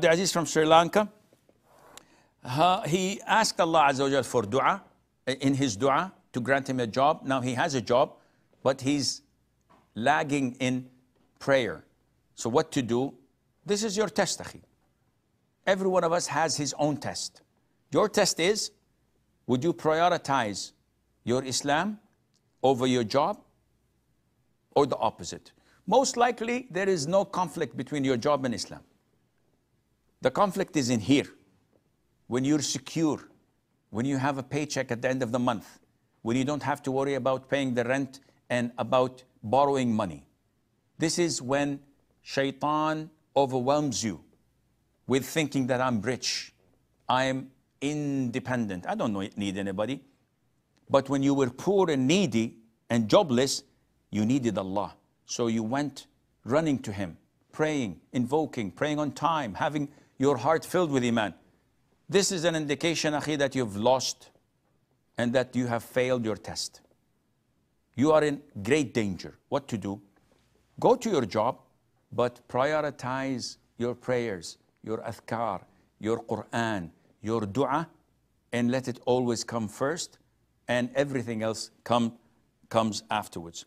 The Aziz from Sri Lanka, uh, he asked Allah Azza wa for dua, in his dua, to grant him a job. Now he has a job, but he's lagging in prayer. So what to do? This is your test, akhi. Every one of us has his own test. Your test is, would you prioritize your Islam over your job or the opposite? Most likely, there is no conflict between your job and Islam. The conflict is in here. When you're secure, when you have a paycheck at the end of the month, when you don't have to worry about paying the rent and about borrowing money. This is when shaitan overwhelms you with thinking that I'm rich, I'm independent, I don't need anybody. But when you were poor and needy and jobless, you needed Allah. So you went running to Him, praying, invoking, praying on time, having your heart filled with Iman. This is an indication, Akhi, that you've lost and that you have failed your test. You are in great danger. What to do? Go to your job, but prioritize your prayers, your adhkar, your Quran, your dua, and let it always come first, and everything else come, comes afterwards.